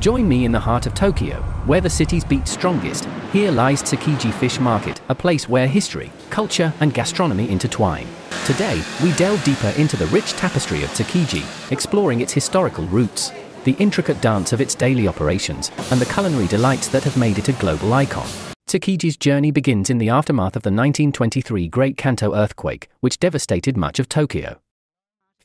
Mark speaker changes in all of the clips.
Speaker 1: Join me in the heart of Tokyo, where the city's beat strongest. Here lies Tsukiji Fish Market, a place where history, culture, and gastronomy intertwine. Today, we delve deeper into the rich tapestry of Tsukiji, exploring its historical roots, the intricate dance of its daily operations, and the culinary delights that have made it a global icon. Tsukiji's journey begins in the aftermath of the 1923 Great Kanto earthquake, which devastated much of Tokyo.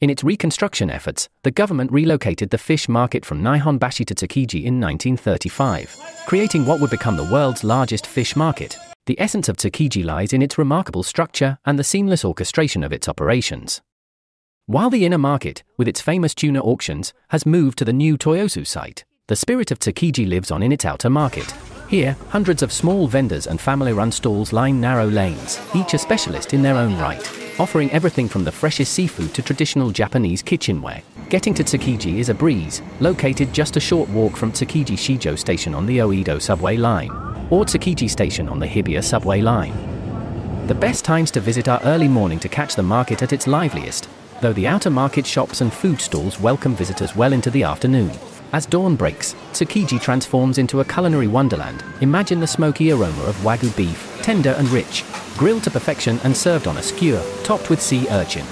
Speaker 1: In its reconstruction efforts, the government relocated the fish market from Nihonbashi to Tsukiji in 1935, creating what would become the world's largest fish market. The essence of Tsukiji lies in its remarkable structure and the seamless orchestration of its operations. While the inner market, with its famous tuna auctions, has moved to the new Toyosu site, the spirit of Tsukiji lives on in its outer market. Here, hundreds of small vendors and family run stalls line narrow lanes, each a specialist in their own right offering everything from the freshest seafood to traditional Japanese kitchenware. Getting to Tsukiji is a breeze, located just a short walk from Tsukiji Shijo Station on the Oedo subway line, or Tsukiji Station on the Hibiya subway line. The best times to visit are early morning to catch the market at its liveliest, though the outer market shops and food stalls welcome visitors well into the afternoon. As dawn breaks, Tsukiji transforms into a culinary wonderland. Imagine the smoky aroma of wagyu beef, tender and rich, grilled to perfection and served on a skewer, topped with sea urchin.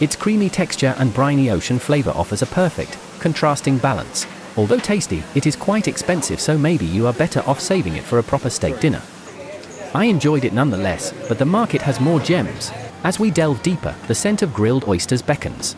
Speaker 1: Its creamy texture and briny ocean flavor offers a perfect, contrasting balance. Although tasty, it is quite expensive, so maybe you are better off saving it for a proper steak dinner. I enjoyed it nonetheless, but the market has more gems. As we delve deeper, the scent of grilled oysters beckons.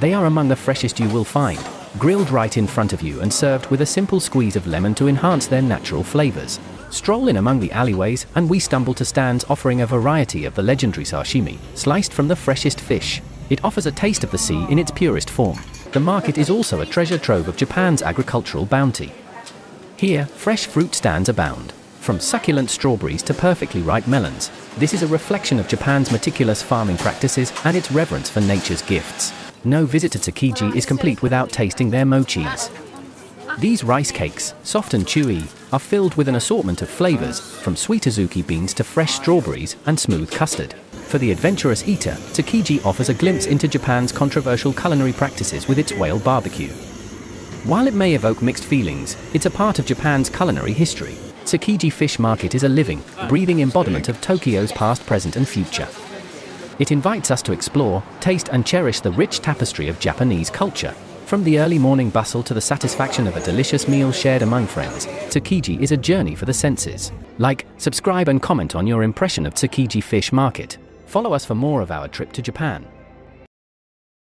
Speaker 1: They are among the freshest you will find, grilled right in front of you and served with a simple squeeze of lemon to enhance their natural flavors. Stroll in among the alleyways, and we stumble to stands offering a variety of the legendary sashimi, sliced from the freshest fish. It offers a taste of the sea in its purest form. The market is also a treasure trove of Japan's agricultural bounty. Here, fresh fruit stands abound. From succulent strawberries to perfectly ripe melons, this is a reflection of Japan's meticulous farming practices and its reverence for nature's gifts. No visit to Tsukiji is complete without tasting their mochis. These rice cakes, soft and chewy, are filled with an assortment of flavors, from sweet azuki beans to fresh strawberries and smooth custard. For the adventurous eater, Tsukiji offers a glimpse into Japan's controversial culinary practices with its whale barbecue. While it may evoke mixed feelings, it's a part of Japan's culinary history. Tsukiji Fish Market is a living, breathing embodiment of Tokyo's past, present, and future. It invites us to explore, taste, and cherish the rich tapestry of Japanese culture. From the early morning bustle to the satisfaction of a delicious meal shared among friends, Tsukiji is a journey for the senses. Like, subscribe, and comment on your impression of Tsukiji Fish Market. Follow us for more of our trip to Japan.